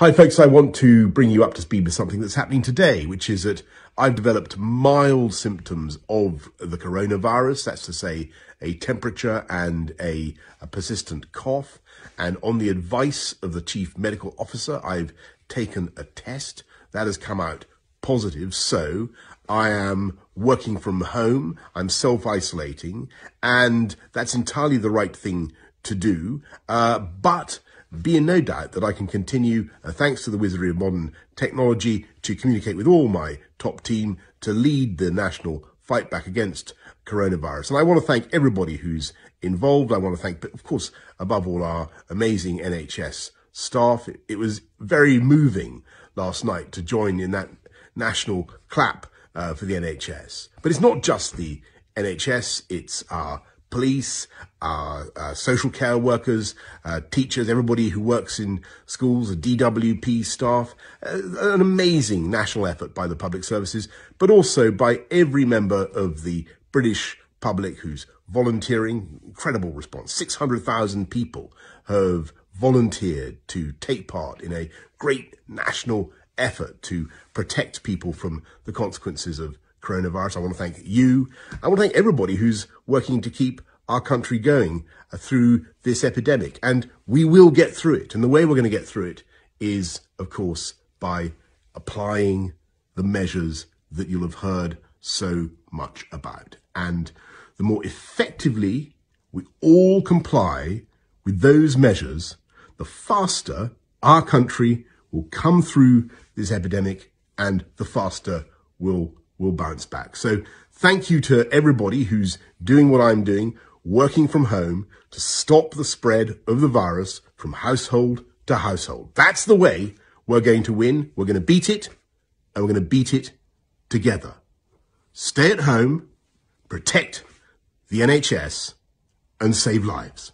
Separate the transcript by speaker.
Speaker 1: Hi folks, I want to bring you up to speed with something that's happening today, which is that I've developed mild symptoms of the coronavirus. That's to say a temperature and a, a, persistent cough. And on the advice of the chief medical officer, I've taken a test that has come out positive. So I am working from home. I'm self-isolating and that's entirely the right thing to do. Uh, but be in no doubt that I can continue, uh, thanks to the wizardry of modern technology, to communicate with all my top team to lead the national fight back against coronavirus. And I want to thank everybody who's involved. I want to thank, but of course, above all, our amazing NHS staff. It, it was very moving last night to join in that national clap uh, for the NHS. But it's not just the NHS, it's our police, uh, uh, social care workers, uh, teachers, everybody who works in schools, the DWP staff, uh, an amazing national effort by the public services, but also by every member of the British public who's volunteering. Incredible response. 600,000 people have volunteered to take part in a great national effort to protect people from the consequences of coronavirus. I want to thank you. I want to thank everybody who's working to keep our country going uh, through this epidemic. And we will get through it. And the way we're going to get through it is, of course, by applying the measures that you'll have heard so much about. And the more effectively we all comply with those measures, the faster our country will come through this epidemic and the faster we'll, we'll bounce back. So thank you to everybody who's doing what I'm doing, working from home to stop the spread of the virus from household to household. That's the way we're going to win. We're going to beat it and we're going to beat it together. Stay at home, protect the NHS and save lives.